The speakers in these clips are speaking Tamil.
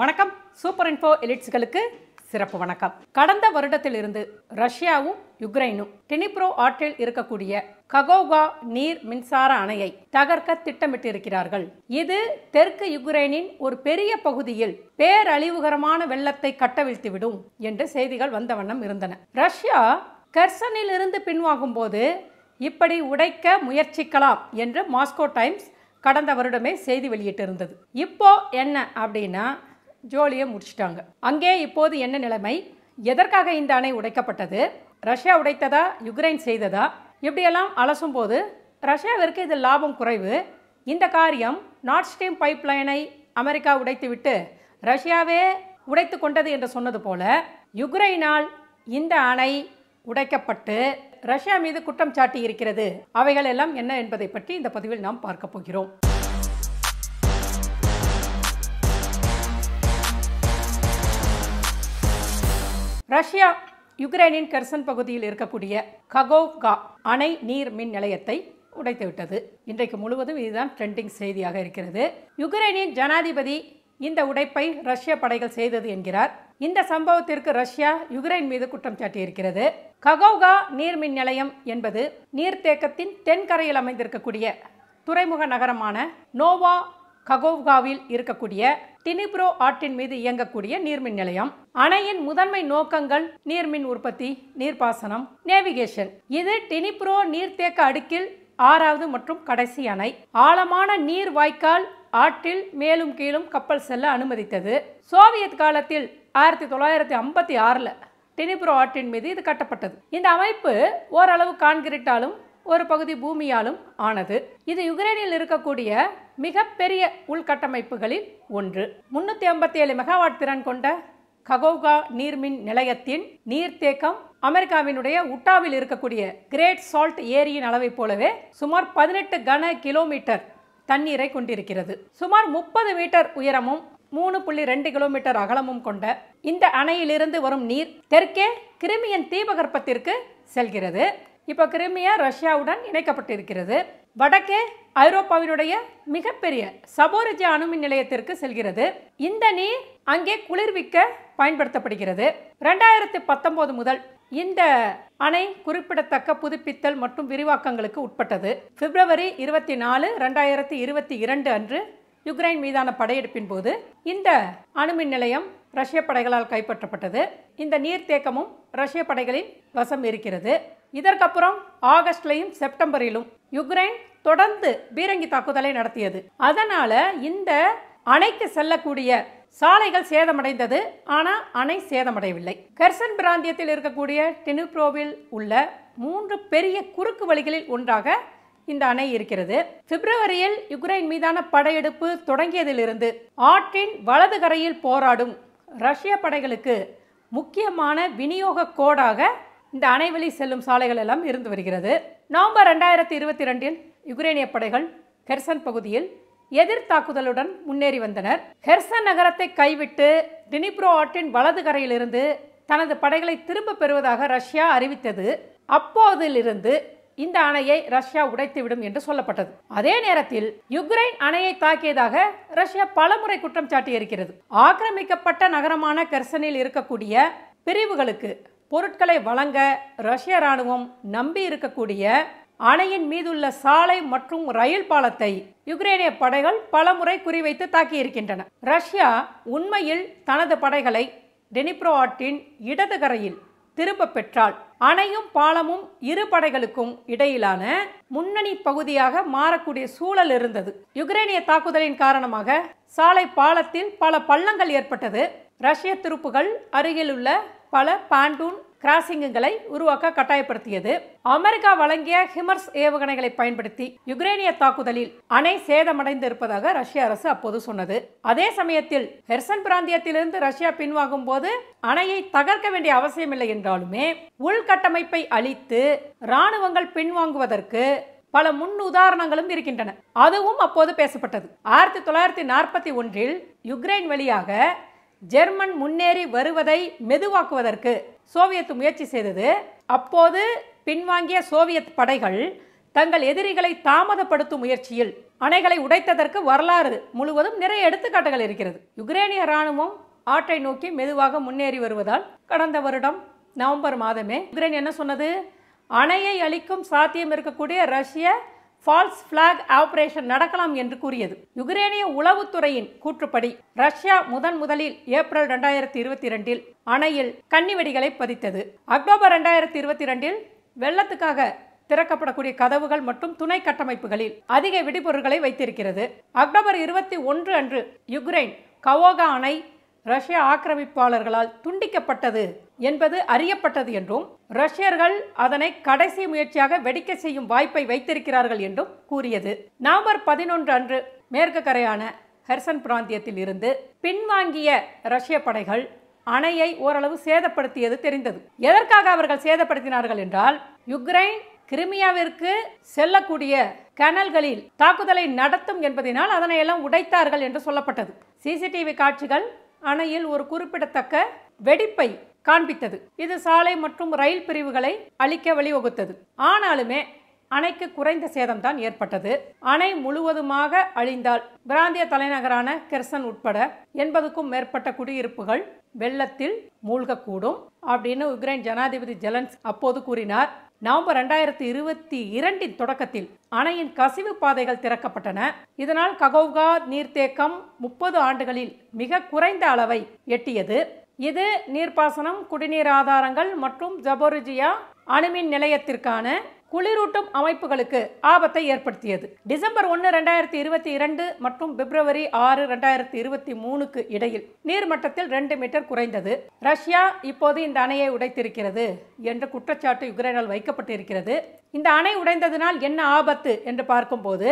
வணக்கம். சூப்பர் இன்ஃபோ எலிட்ஸ்களுக்கு சிறப்பு வணக்கம். கடந்த வருடத்திலிருந்து ரஷ்யாவும் யுக்ரைனும் டெனிப்ரோ ஆற்றில் இருக்கக்கூடிய ககோகா நீர் மின்சார அணையை தகர்க்க திட்டமிட்டிருக்கிறார்கள். இது தெற்கு யுக்ரைனின் ஒரு பெரிய பகுதியில் பேரழிவுகரமான வெள்ளத்தை கட்டவிழ்த்துவிடும் என்று செய்திகள் வந்த வண்ணம் இருந்தன. ரஷ்யா கர்சனில் இருந்து பின்வாங்கும் போது இப்படி உடைக்க முயற்சிக்கலாம் என்று மாஸ்கோ டைம்ஸ் கடந்த வருடமே செய்தி வெளியிட்டிருந்தது. இப்போ என்ன அப்படின்னா ஜோலியை முடிச்சிட்டாங்க. அங்கே இப்போது என்ன நிலைமை? எதற்காக இந்த அணை உடைக்கப்பட்டது? ரஷ்யா உடைத்ததா? யுக்ரைன் செய்ததா? இப்படியெல்லாம் அலசும் போது ரஷ்யாவிற்கு இது லாபம் குறைவு. இந்த காரியம் நார்த் ஸ்ட்ரீம் பைப்லைனை அமெரிக்கா உடைத்துவிட்டு ரஷ்யாவே உடைத்து கொண்டது என்று சொன்னது போல யுக்ரைனால் இந்த அணை உடைக்கப்பட்டு ரஷ்யா மீது குற்றம் சாட்டி இருக்கிறது அவைகள் எல்லாம் என்ன என்பதை பற்றி இந்த பதிவில் நாம் பார்க்க போகிறோம். ரஷ்யா யுக்ரைனின் கெர்சன் பகுதியில் இருக்கக்கூடிய ககோவ்கா அணை நீர் மின் நிலையத்தை உடைத்துவிட்டது இன்றைக்கு முழுவதும் இதுதான் ட்ரெண்டிங் செய்தியாக இருக்கிறது. யுக்ரைனின் ஜனாதிபதி இந்த உடைப்பை ரஷ்ய படைகள் செய்தது என்கிறார். இந்த சம்பவத்திற்கு ரஷ்யா யுக்ரைன் மீது குற்றம் சாட்டியிருக்கிறது. ககோகா நீர்மின் நிலையம் என்பது நீர்த்தேக்கத்தின் தென்கரையில் அமைந்திருக்கக்கூடிய துறைமுக நகரமான நோவா ககோவ்காவில் இருக்கக்கூடிய டினிப்ரோ ஆற்றின் மீது இயங்கக்கூடிய நீர்மின் நிலையம் அணையின் முதன்மை நோக்கங்கள் நீர்மின் உற்பத்தி நீர்ப்பாசனம் நேவிகேஷன் இது டினிப்ரோ நீர்த்தேக்க அடுக்கில் ஆறாவது மற்றும் கடைசி அணை. ஆழமான நீர் வாய்க்கால் ஆற்றில் மேலும் கீழும் கப்பல் செல்ல அனுமதித்தது. சோவியத் காலத்தில் ஆயிரத்தி தொள்ளாயிரத்தி ஐம்பத்தி ஆறில் டினிப்ரோ ஆற்றின் மீது இது கட்டப்பட்டது. இந்த அமைப்பு ஓரளவு கான்கிரீட்டாலும் ஒரு பகுதி பூமியாலும் ஆனது. இது யுக்ரைனில் இருக்கக்கூடிய மிகப்பெரிய உள்கட்டமைப்புகளில் ஒன்று. முன்னூற்றி ஐம்பத்தி ஏழு மெகாவாட் திறன் கொண்ட ககோகா நீர்மின் நிலையத்தின் நீர்த்தேக்கம் அமெரிக்காவினுடைய உட்டாவில் இருக்கக்கூடிய கிரேட் சால்ட் ஏரியின் அளவைப் போலவே சுமார் பதினெட்டு கன கிலோமீட்டர் தண்ணீரை கொண்டிருக்கிறது. சுமார் முப்பது மீட்டர் உயரமும் மூணு புள்ளி ரெண்டு கிலோமீட்டர் அகலமும் கொண்ட இந்த அணையிலிருந்து வரும் நீர் தெற்கே கிரிமியன் தீபகற்பத்திற்கு செல்கிறது. இப்போ கிரிமியா ரஷ்யாவுடன் இணைக்கப்பட்டிருக்கிறது. வடக்கே ஐரோப்பாவினுடைய மிகப்பெரிய சபோரிஜி அணுமின் நிலையத்திற்கு செல்கிறது. இந்த நீர் அங்கே குளிர்விக்க பயன்படுத்தப்படுகிறது. ரெண்டாயிரத்தி பத்தொன்பது முதல் இந்த அணை குறிப்பிடத்தக்க புதுப்பித்தல் மற்றும் விரிவாக்கங்களுக்கு உட்பட்டது. பிப்ரவரி இருபத்தி நாலு ரெண்டாயிரத்தி இருபத்தி இரண்டு அன்று யுக்ரைன் மீதான படையெடுப்பின் போது இந்த அணுமின் நிலையம் ரஷ்ய படைகளால் கைப்பற்றப்பட்டது. இந்த நீர்த்தேக்கமும் ரஷ்ய படைகளின் வசம் இருக்கிறது. இதற்கப்புறம் ஆகஸ்ட்லையும் செப்டம்பரிலும் யுக்ரைன் தொடர்ந்து பீரங்கி தாக்குதலை நடத்தியது. அதனால இந்த அணைக்கு செல்லக்கூடிய சாலைகள் சேதமடைந்தது. ஆனால் அணை சேதமடையவில்லை. கர்சன் பிராந்தியத்தில் இருக்கக்கூடிய டெனுப்ரோவில் உள்ள மூன்று பெரிய குறுக்கு வழிகளில் ஒன்றாக இந்த அணை இருக்கிறது. பிப்ரவரியில் யுக்ரைன் மீதான படையெடுப்பு தொடங்கியதிலிருந்து ஆற்றின் வலது கரையில் போராடும் ரஷ்ய படைகளுக்கு முக்கியமான விநியோக கோடாக இந்த அணைவழி செல்லும் சாலைகள் எல்லாம் இருந்து வருகிறது. நவம்பர் ரெண்டாயிரத்தி இருபத்தி ரெண்டில் யுக்ரைனிய படைகள் கெர்சன் பகுதியில் எதிர் தாக்குதலுடன் முன்னேறி வந்தனர். ஹெர்சன் நகரத்தை கைவிட்டு டினிப்ரோ ஆற்றின் வலது கரையிலிருந்து தனது படைகளை திரும்ப பெறுவதாக ரஷ்யா அறிவித்தது. அப்போதிலிருந்து இந்த அணையை ரஷ்யா உடைத்துவிடும் என்று சொல்லப்பட்டது. அதே நேரத்தில் யுக்ரைன் அணையை தாக்கியதாக ரஷ்யா பலமுறை குற்றம் சாட்டியிருக்கிறது. ஆக்கிரமிக்கப்பட்ட நகரமான கெர்சனில் இருக்கக்கூடிய பிரிவுகளுக்கு பொருட்களை வழங்க ரஷ்ய ராணுவம் நம்பி இருக்கக்கூடிய அணையின் மீதுள்ள சாலை மற்றும் ரயில் பாலத்தை யுக்ரைனிய படைகள் பலமுறை குறிவைத்து தாக்கியிருக்கின்றன ரஷ்யா உண்மையில் தனது படைகளை டெனிப்ரோ ஆற்றின் இடது கரையில் திரும்ப பெற்றால் அணையும் பாலமும் இரு படைகளுக்கும் இடையிலான முன்னணி பகுதியாக மாறக்கூடிய சூழல் இருந்தது. யுக்ரைனிய தாக்குதலின் காரணமாக சாலை பாலத்தில் பல பள்ளங்கள் ஏற்பட்டது. ரஷ்ய துருப்புகள் அருகிலுள்ள பல பாண்டூன் கிராசிங்குகளை உருவாக்க கட்டாயப்படுத்தியது. அமெரிக்கா வழங்கிய ஹிமர்ஸ் ஏவுகணைகளை பயன்படுத்தி யுக்ரேனிய தாக்குதலில் அணை சேதமடைந்து இருப்பதாக ரஷ்ய அரசு அப்போது சொன்னது. அதே சமயத்தில் ஹெர்சன் பிராந்தியத்திலிருந்து ரஷ்யா பின்வாங்கும் போது அணையை தகர்க்க வேண்டிய அவசியமில்லை என்றாலுமே உள்கட்டமைப்பை அழித்து இராணுவங்கள் பின்வாங்குவதற்கு பல முன் உதாரணங்களும் இருக்கின்றன. அதுவும் அப்போது பேசப்பட்டது. ஆயிரத்தி தொள்ளாயிரத்தி நாற்பத்தி ஒன்றில் யுக்ரைன் வழியாக ஜெர்மன் முன்னேறி வருவதை மெதுவாக்குவதற்கு சோவியத் முயற்சி செய்தது. அப்போது பின்வாங்கிய சோவியத் படைகள் தங்கள் எதிரிகளை தாமதப்படுத்தும் முயற்சியில் அணைகளை உடைத்ததற்கு வரலாறு முழுவதும் நிறைய எடுத்துக்காட்டுகள் இருக்கிறது. யுக்ரேனிய ராணுவம் ஆற்றை நோக்கி மெதுவாக முன்னேறி வருவதால் கடந்த வருடம் நவம்பர் மாதமே யுக்ரைன் என்ன சொன்னது? அணையை அளிக்கும் சாத்தியம் இருக்கக்கூடிய ரஷ்ய ஃபால்ஸ் பிளாக் ஆபரேஷன் நடக்கலாம் என்று கூறியது. யுக்ரேனிய உளவுத்துறையின் கூற்றுப்படி ரஷ்யா முதன் முதலில் ஏப்ரல் ரெண்டாயிரத்தி இருபத்தி இரண்டில் அணையில் கன்னிவெடிகளை பதித்தது. அக்டோபர் ரெண்டாயிரத்தி இருபத்தி இரண்டில் வெள்ளத்துக்காக திறக்கப்படக்கூடிய கதவுகள் மற்றும் துணை கட்டமைப்புகளில் அதிக வெடிபொருட்களை வைத்திருக்கிறது. அக்டோபர் இருபத்தி ஒன்று அன்று யுக்ரைன் கவோகா அணை ரஷ்ய ஆக்கிரமிப்பாளர்களால் துண்டிக்கப்பட்டது என்பது அறியப்பட்டது என்றும் ரஷ்யர்கள் அதனை கடைசி முயற்சியாக வெடிக்க செய்யும் வாய்ப்பை வைத்திருக்கிறார்கள் என்றும் கூறியது. நவம்பர் பதினொன்று அன்று மேற்கு கரையான ஹெர்சன் பிராந்தியத்தில் இருந்து பின்வாங்கிய ரஷ்ய படைகள் அணையை ஓரளவு சேதப்படுத்தியது தெரிந்தது. எதற்காக அவர்கள் சேதப்படுத்தினார்கள் என்றால் யுக்ரைன் கிரிமியாவிற்கு செல்லக்கூடிய கனல்களில் தாக்குதலை நடத்தும் என்பதனால் அதனை எல்லாம் உடைத்தார்கள் என்று சொல்லப்பட்டது. சிசிடிவி காட்சிகள் அணையில் ஒரு குறிப்பிடத்தக்க வெடிப்பை காண்பித்தது. இது சாலை மற்றும் ரயில் பிரிவுகளை அழிக்க வழிவகுத்தது. ஆனாலுமே அணைக்கு குறைந்த சேதம்தான் ஏற்பட்டது. அணை முழுவதுமாக அழிந்தால் பிராந்திய தலைநகரான கெர்சன் உட்பட எண்பதுக்கும் மேற்பட்ட குடியிருப்புகள் வெள்ளத்தில் மூழ்கக்கூடும் அப்படின்னு உக்ரைன் ஜனாதிபதி ஜெலன்ஸ் அப்போது கூறினார். நவம்பர் ரெண்டாயிரத்தி இருபத்தி இரண்டின் தொடக்கத்தில் அணையின் கசிவு பாதைகள் திறக்கப்பட்டன. இதனால் ககோவ்கா நீர்த்தேக்கம் முப்பது ஆண்டுகளில் மிக குறைந்த அளவை எட்டியது. இது நீர்ப்பாசனம் குடிநீர் ஆதாரங்கள் மற்றும் ஜபோரிஜியா அணுமின் நிலையத்திற்கான குளிரூட்டும் அமைப்புகளுக்கு ஆபத்தை ஏற்படுத்தியது. டிசம்பர் ஒன்று ரெண்டாயிரத்தி இருபத்தி இரண்டு மற்றும் பிப்ரவரி ஆறு ரெண்டாயிரத்தி இருபத்தி மூணுக்கு இடையில் நீர்மட்டத்தில் ரெண்டு மீட்டர் குறைந்தது. ரஷ்யா இப்போது இந்த அணையை உடைத்திருக்கிறது என்ற குற்றச்சாட்டு யுக்ரைனால் வைக்கப்பட்டிருக்கிறது. இந்த அணை உடைந்ததினால் என்ன ஆபத்து என்று பார்க்கும்போது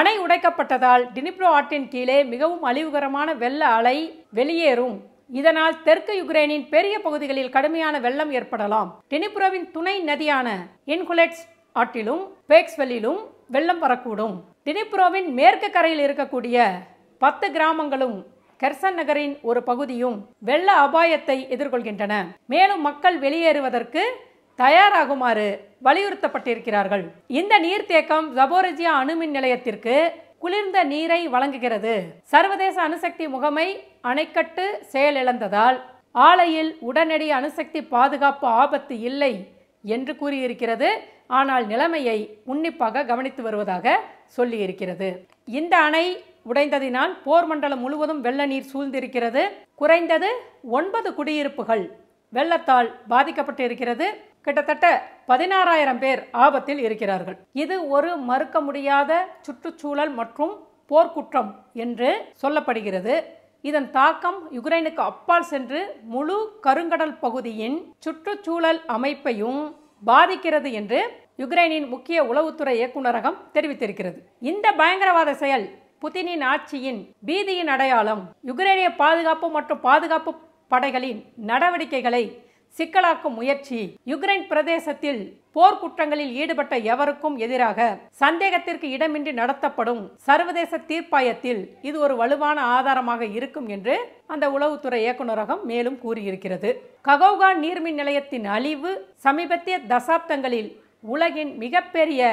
அணை உடைக்கப்பட்டதால் டினிப்ரோ ஆற்றின் கீழே மிகவும் அழிவுகரமான வெள்ள அலை வெளியேறும் இதனால் தெற்கு யுக்ரைனின் பெரிய பகுதிகளில் கடுமையான வெள்ளம் ஏற்படலாம். டினிப்ரோவின் துணை நதியான இன்குலெட்ஸ் ஆற்றிலும் பேக்ஸ்வெல்லிலும் வெள்ளம் வரக்கூடும். டினிப்ரோவின் மேற்கு கரையில் இருக்கக்கூடிய பத்து கிராமங்களும் கெர்சன் நகரின் ஒரு பகுதியும் வெள்ள அபாயத்தை எதிர்கொள்கின்றன. மேலும் மக்கள் வெளியேறுவதற்கு தயாராகுமாறு வலியுறுத்தப்பட்டிருக்கிறார்கள். இந்த நீர்த்தேக்கம் ஜபோரஜியா அணுமின் நிலையத்திற்கு குளிர்ந்த நீரை வழங்குகிறது. சர்வதேச அணுசக்தி முகமை அணைக்கட்டு செயலிழந்ததால் ஆலையில் உடனடி அணுசக்தி பாதுகாப்பு ஆபத்து இல்லை என்று கூறியிருக்கிறது. ஆனால் நிலைமையை உன்னிப்பாக கவனித்து வருவதாக சொல்லியிருக்கிறது. இந்த அணை உடைந்ததினால் போர் மண்டலம் முழுவதும் வெள்ள நீர் சூழ்ந்திருக்கிறது. குறைந்தது ஒன்பது குடியிருப்புகள் வெள்ளத்தால் பாதிக்கப்பட்டு இருக்கிறது கிட்டத்தட்ட பதினாறாயிரம் பேர் ஆபத்தில் இருக்கிறார்கள். இது ஒரு மறுக்க முடியாத சுற்றுச்சூழல் மற்றும் போர்க்குற்றம் என்று சொல்லப்படுகிறது. இதன் தாக்கம் யுக்ரைனுக்கு அப்பால் சென்று முழு கருங்கடல் பகுதியின் சுற்றுச்சூழல் அமைப்பையும் பாதிக்கிறது என்று யுக்ரைனின் முக்கிய உளவுத்துறை இயக்குநரகம் தெரிவித்திருக்கிறது. இந்த பயங்கரவாத செயல் புதினின் ஆட்சியின் பீதியின் அடையாளம் யுக்ரைனிய பாதுகாப்பு மற்றும் பாதுகாப்பு படைகளின் நடவடிக்கைகளை சிக்கலாக்கும் முயற்சி. யுக்ரைன் பிரதேசத்தில் போர்க்குற்றங்களில் ஈடுபட்ட எவருக்கும் எதிராக சந்தேகத்திற்கு இடமின்றி நடத்தப்படும் சர்வதேச தீர்ப்பாயத்தில் இது ஒரு வலுவான ஆதாரமாக இருக்கும் என்று அந்த உளவுத்துறை இயக்குநரகம் மேலும் கூறியிருக்கிறது. ககோகா நீர்மின் நிலையத்தின் அழிவு சமீபத்திய தசாப்தங்களில் உலகின் மிகப்பெரிய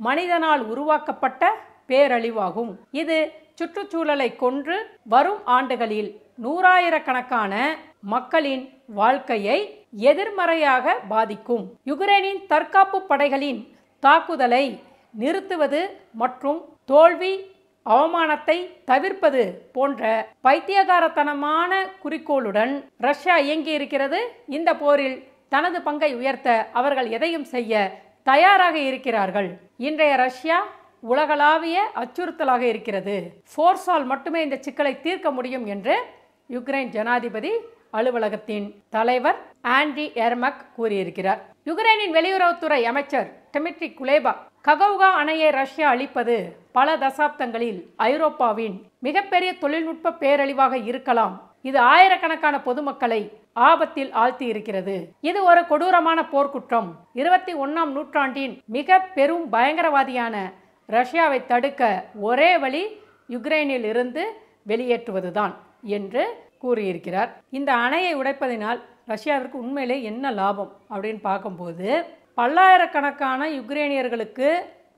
மனிதனால் உருவாக்கப்பட்ட பேரழிவாகும். இது சுற்றுச்சூழலை கொன்று வரும் ஆண்டுகளில் நூறாயிரக்கணக்கான மக்களின் வாழ்க்கையை எதிர்மறையாக பாதிக்கும். யுக்ரைனின் தற்காப்பு படைகளின் தாக்குதலை நிறுத்துவது மற்றும் தோல்வி அவமானத்தை தவிர்ப்பது போன்ற பைத்தியகாரத்தனமான குறிக்கோளுடன் ரஷ்யா இயங்கி இருக்கிறது இந்த போரில் தனது பங்கை உயர்த்த அவர்கள் எதையும் செய்ய தயாராக இருக்கிறார்கள். இன்றைய ரஷ்யா உலகளாவிய அச்சுறுத்தலாக இருக்கிறது. ஃபோர்ஸால் மட்டுமே இந்த சிக்கலை தீர்க்க முடியும் என்று யுக்ரைன் ஜனாதிபதி அலுவலகத்தின் தலைவர் ஆண்டி எர்மக் கூறியிருக்கிறார். யுக்ரைனின் வெளியுறவுத்துறை அமைச்சர் டெமிட்ரி குலேபா ககவுகா அணையை ரஷ்யா அளிப்பது பல தசாப்தங்களில் ஐரோப்பாவின் மிகப்பெரிய தொழில்நுட்ப பேரழிவாக இருக்கலாம். இது ஆயிரக்கணக்கான பொதுமக்களை ஆபத்தில் ஆழ்த்தி இருக்கிறது இது ஒரு கொடூரமான போர்க்குற்றம். இருபத்தி ஒன்னாம் நூற்றாண்டின் மிக பெரும் பயங்கரவாதியான ரஷ்யாவை தடுக்க ஒரே வழி யுக்ரைனில் இருந்து வெளியேற்றுவதுதான் என்று கூறியிருக்கிறார். இந்த அணையை உடைப்பதினால் ரஷ்யாவிற்கு உண்மையிலே என்ன லாபம்? அப்படின்னு பார்க்கும்போது பல்லாயிரக்கணக்கான யுக்ரேனியர்களுக்கு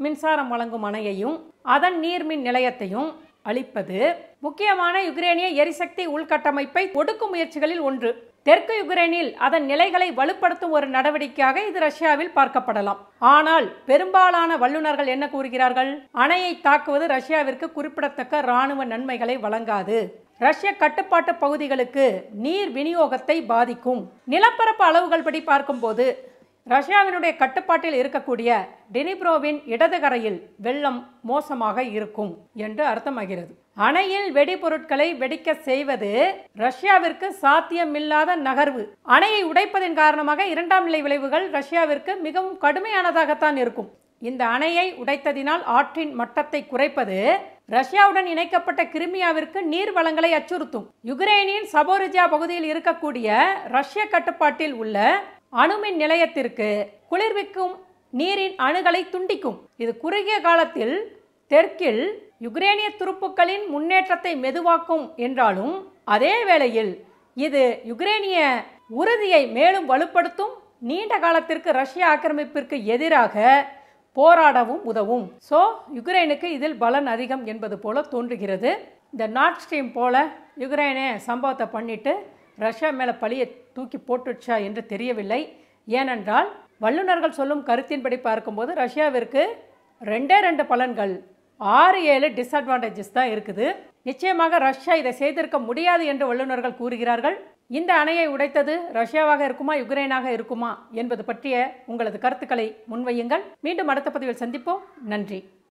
மின்சாரம் வழங்கும் அணையையும் அதன் நீர்மின் நிலையத்தையும் அளிப்பது முக்கியமான யுக்ரேனிய எரிசக்தி உள்கட்டமைப்பை ஒடுக்கும் முயற்சிகளில் ஒன்று. தெற்கு யுக்ரைனில் அதன் நிலைகளை வலுப்படுத்தும் ஒரு நடவடிக்கையாக இது ரஷ்யாவில் பார்க்கப்படலாம். ஆனால் பெரும்பாலான வல்லுநர்கள் என்ன கூறுகிறார்கள்? அணையை தாக்குவது ரஷ்யாவிற்கு குறிப்பிடத்தக்க இராணுவ நன்மைகளை வழங்காது. ரஷ்ய கட்டுப்பாட்டு பகுதிகளுக்கு நீர் விநியோகத்தை பாதிக்கும். நிலப்பரப்பு அளவுகள் படி பார்க்கும்போது ரஷ்யாவினுடைய கட்டுப்பாட்டில் இருக்கக்கூடிய டெனிப்ரோவின் இடது கரையில் வெள்ளம் மோசமாக இருக்கும் என்று அர்த்தமாகிறது. அணையில் வெடிபொருட்களை வெடிக்க செய்வது ரஷ்யாவிற்கு சாத்தியமில்லாத நகர்வு. அணையை உடைப்பதன் காரணமாக இரண்டாம் நிலை விளைவுகள் ரஷ்யாவிற்கு மிகவும் கடுமையானதாகத்தான் இருக்கும். இந்த அணையை உடைத்ததினால் ஆற்றின் மட்டத்தை குறைப்பது ரஷ்யாவுடன் இணைக்கப்பட்ட கிரிமியாவிற்கு நீர் வளங்களை அச்சுறுத்தும். யுக்ரைனின் சபோரிஜா பகுதியில் இருக்கக்கூடிய ரஷ்ய கட்டுப்பாட்டில் உள்ள அணுமின் நிலையத்திற்கு குளிர்விக்கும் நீரின் அணுகளை துண்டிக்கும். இது குறுகிய காலத்தில் தெற்கில் யுக்ரேனிய துருப்புக்களின் முன்னேற்றத்தை மெதுவாக்கும் என்றாலும் அதே வேளையில் இது யுக்ரேனிய உறுதியை மேலும் வலுப்படுத்தும் நீண்ட காலத்திற்கு ரஷ்ய ஆக்கிரமிப்பிற்கு எதிராக போராடவும் உதவும். ஸோ யுக்ரைனுக்கு இதில் பலன் அதிகம் என்பது போல தோன்றுகிறது. இந்த நார்த் ஸ்ட்ரீம் போல யுக்ரைனே சம்பவத்தை பண்ணிட்டு ரஷ்யா மேலே பழியை தூக்கி போட்டுடுச்சா என்று தெரியவில்லை. ஏனென்றால் வல்லுநர்கள் சொல்லும் கருத்தின்படி பார்க்கும்போது ரஷ்யாவிற்கு ரெண்டே ரெண்டு பலன்கள் ஆறு ஏழு டிஸ்அட்வான்டேஜஸ் தான் இருக்குது. நிச்சயமாக ரஷ்யா இதை செய்திருக்க முடியாது என்று வல்லுநர்கள் கூறுகிறார்கள். இந்த அணையை உடைத்தது ரஷ்யாவாக இருக்குமா யுக்ரைனாக இருக்குமா என்பது பற்றிய உங்களது கருத்துக்களை முன்வையுங்கள். மீண்டும் அடுத்த பதிவில் சந்திப்போம். நன்றி.